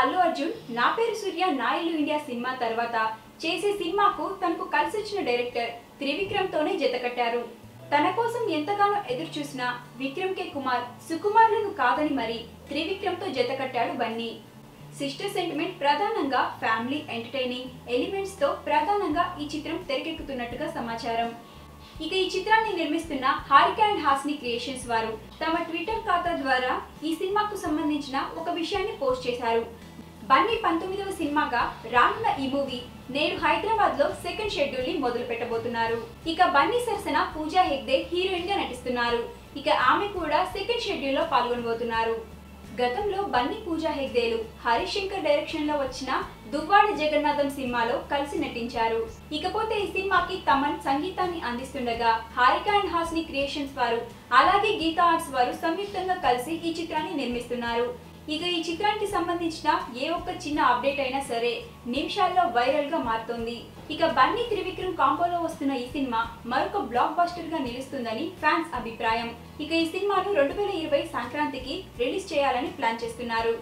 అల్లు అర్జున్ నా పేరు సూర్య నాయలు India cinema తర్వాత చేసే సినిమాకు తనకు కలిసొచ్చిన డైరెక్టర్ త్రివిక్రమ్ తోనే జతకట్టారు తన కోసం ఎంతగానో ఎదురు చూసిన విక్రమ్ కే కుమార్ సుకుమార్లను కాదని మరి త్రివిక్రమ్తో జతకట్టాడు బన్నీ. సిస్టర్ సెంటిమెంట్ ప్రధానంగా ఫ్యామిలీ ఎంటర్టైనింగ్ ఎలిమెంట్స్తో ప్రధానంగా ఈ చిత్రం తెరకెక్కుతున్నట్టుగా సమాచారం. ఇక ఈ చిత్రాన్ని నిర్మిస్తున్న హారిక అండ్ హాస్ని క్రియేషన్స్ వారు. తమ ట్విట్టర్ ఖాతా ద్వారా ఈ సినిమాకు సంబంధించిన ఒక విషయాన్ని పోస్ట్ చేశారు. బన్నీ పంతొమ్మిదవ సినిమాగా రానున్న ఈ మూవీ నేడు హైదరాబాద్లో సెకండ్ షెడ్యూల్ని మొదలు పెట్టబోతున్నారు ఇక బన్నీ సరసన పూజా హెగ్డే హీరోయిన్గా నటిస్తున్నారు. ఇక ఆమె కూడా సెకండ్ షెడ్యూల్లో పాల్గొనబోతున్నారు. గతంలో బన్నీ పూజా హెగ్దేలు హరీష్ శంకర్ డైరెక్షన్లో వచ్చిన దువ్వాడ జగన్నాథం సినిమాలో కలిసి నటించారు. ఇకపోతే ఈ సినిమాకి తమన్ సంగీతాన్ని అందిస్తుండగా హారిక అండ్ హాస్ని క్రియేషన్స్ వారు అలాగే గీతా ఆర్ట్స్ వారు సంయుక్తంగా కలిసి ఈ చిత్రాన్ని నిర్మిస్తున్నారు. ఇక ఈ చిత్రానికి సంబంధించిన ఏ ఒక్క చిన్న అప్డేట్ అయినా సరే నిమిషాల్లో వైరల్గా మారుతోంది. ఇక బన్నీ త్రివిక్రమ్ కాంపోలో వస్తున్న ఈ సినిమా మరొక బ్లాక్ బస్టర్గా నిలుస్తుందని ఫ్యాన్స్ అభిప్రాయం. ఇక ఈ సినిమాను రెండు వేల ఇరవై సంక్రాంతికి రిలీజ్ చేయాలని ప్లాన్ చేస్తున్నారు.